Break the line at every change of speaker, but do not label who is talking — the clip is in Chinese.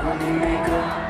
做你每个